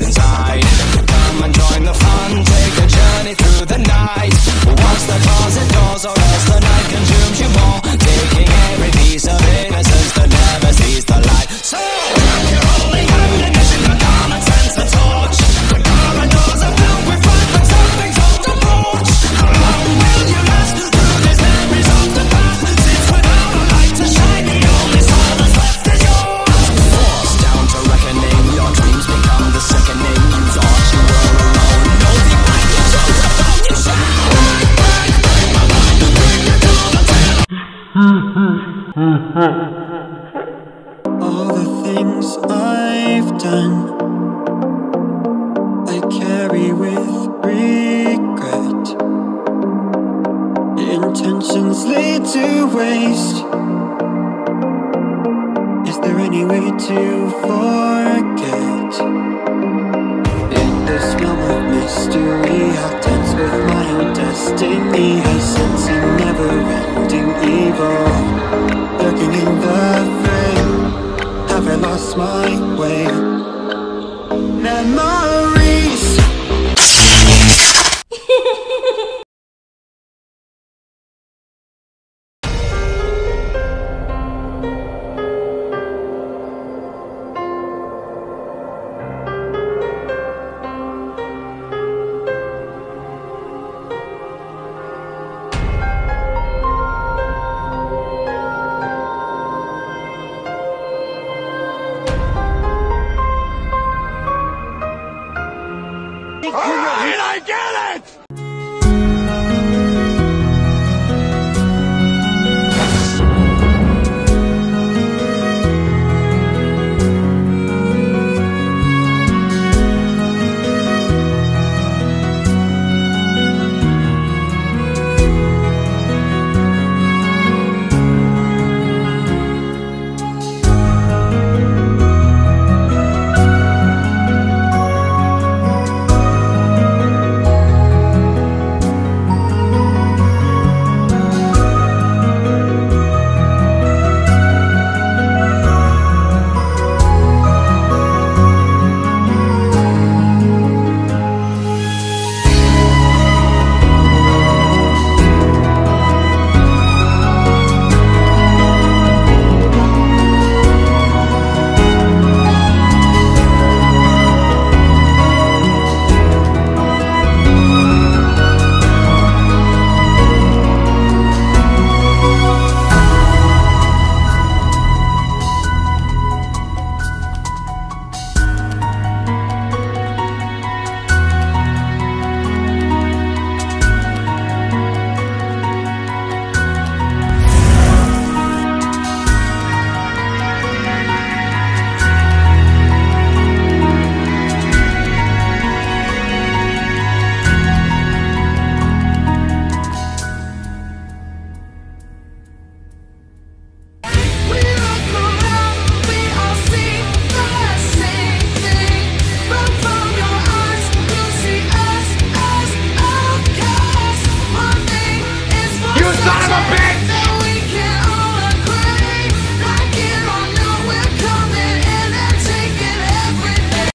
is inside. Come and join the fun, take a journey through the night. Once the closet doors, or else the night consumes you more. Taking every piece of innocence All the things I've done, I carry with regret. Intentions lead to waste. Is there any way to forget? In this of mystery, I'll dance with my own destiny. I sense never-ending evil lurking in the I lost my way? Memories. Did I get it?